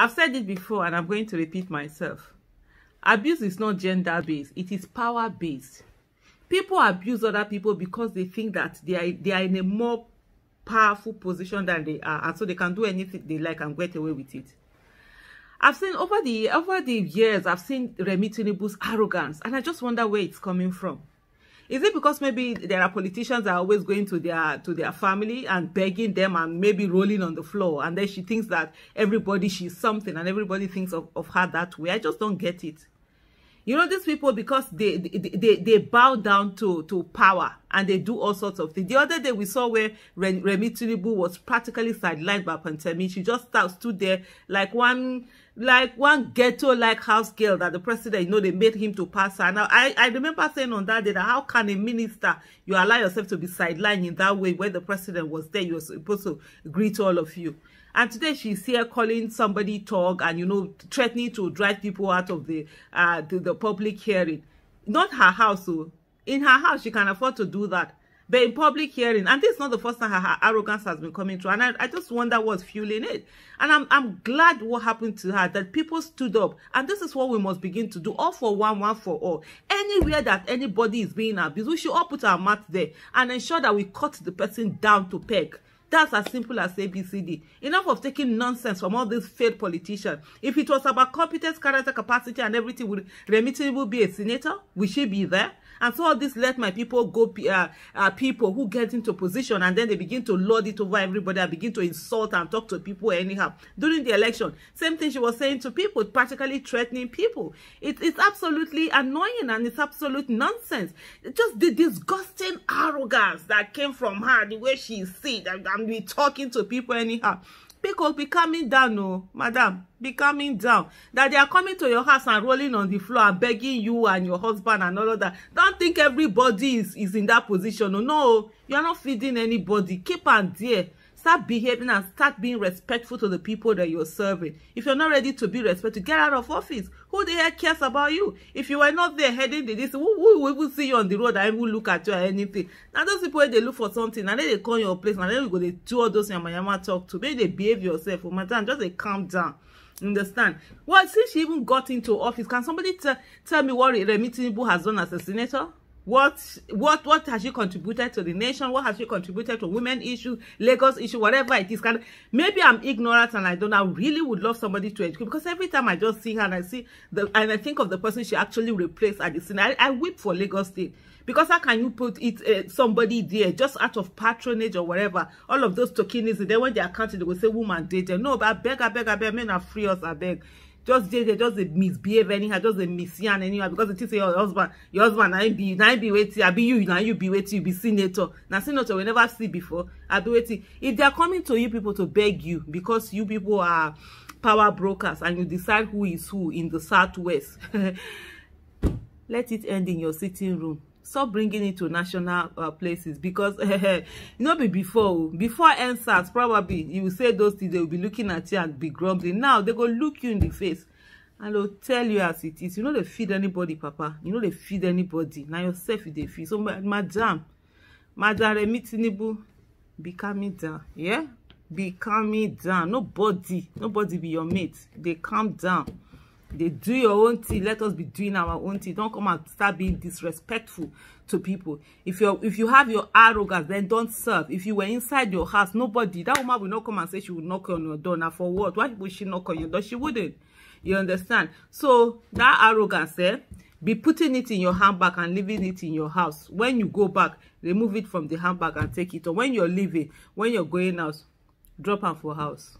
I've said it before and I'm going to repeat myself. Abuse is not gender-based. It is power-based. People abuse other people because they think that they are, they are in a more powerful position than they are. And so they can do anything they like and get away with it. I've seen over the over the years, I've seen Remi Tinubu's arrogance. And I just wonder where it's coming from. Is it because maybe there are politicians that are always going to their to their family and begging them and maybe rolling on the floor and then she thinks that everybody she's something and everybody thinks of, of her that way? I just don't get it. You know, these people, because they, they, they, they bow down to, to power and they do all sorts of things. The other day we saw where Remi Tinubu was practically sidelined by Pantami. She just stood there like one like one ghetto like house girl that the president you know they made him to pass her now i i remember saying on that day that how can a minister you allow yourself to be sidelined in that way when the president was there you were supposed to greet all of you and today she's here calling somebody talk and you know threatening to drive people out of the uh the, the public hearing not her house oh. In her house she can afford to do that. But in public hearing and this is not the first time her, her arrogance has been coming through and I, I just wonder what's fueling it. And I'm, I'm glad what happened to her that people stood up and this is what we must begin to do all for one one for all. Anywhere that anybody is being abused we should all put our mouth there and ensure that we cut the person down to peg That's as simple as ABCD. Enough of taking nonsense from all these failed politicians. If it was about competence, character, capacity, and everything, would Remi Tinubu be a senator? Will she be there? And so all this let my people go, uh, uh, people who get into position and then they begin to lord it over everybody and begin to insult and talk to people anyhow. During the election, same thing she was saying to people, practically threatening people. It, it's absolutely annoying and it's absolute nonsense. Just the disgusting arrogance that came from her, the way she sit and, and be talking to people anyhow. People be coming down, oh, madam, be coming down. That they are coming to your house and rolling on the floor and begging you and your husband and all of that. Don't think everybody is, is in that position. Oh, no, you are not feeding anybody. Keep on there. Start behaving and start being respectful to the people that you're serving. If you're not ready to be respectful, get out of office. Who the heck cares about you? If you were not there heading the this, who, who will even see you on the road and even look at you or anything? Now those people, they look for something and then they call your place and then we go they do all those yama yama talk to. Maybe they behave yourself. Oh, madam, just they calm down. Understand? Well, since she even got into office, can somebody tell me what Remi Tinubu has done as a senator? What what what has she contributed to the nation? What has she contributed to women issue lagos issue whatever it is? Can maybe i'm ignorant and i don't i really would love somebody to educate because every time i just see her and i see the and i think of the person she actually replaced at the scene i, I weep for lagos state. Because how can you put it uh, somebody there just out of patronage or whatever? All of those tokenism then when they are counting they will say woman dated no but i beg i beg i beg men are free us i beg just dey there just dey misbehave anyhow just dey misyan anyhow because it is your husband your husband na him be na him be wetin abi you na you be wetin you be senator. Na senator we never see before. Abi wetin if they are coming to you people to beg you because you people are power brokers and you decide who is who in the southwest let it end in your sitting room stop bringing it to national uh, places because you know be before before endsars probably you will say those things they will be looking at you and be grumbling. Now they go look you in the face and they'll tell you as it is. You know they feed anybody papa. You know they feed anybody. Now yourself you dey feed. So madam madam Remi Tinubu be calming down. Yeah? Be calming down. Nobody nobody be your mate. They calm down they do your own thing let us be doing our own thing. Don't come and start being disrespectful to people. If you if you have your arrogance then don't serve. If you were inside your house nobody that woman will not come and say she would knock on your door. Now for what? Why would she knock on your door? She wouldn't. You understand? So that arrogance eh be putting it in your handbag and leaving it in your house. When you go back remove it from the handbag and take it or when you're leaving when you're going out drop am for house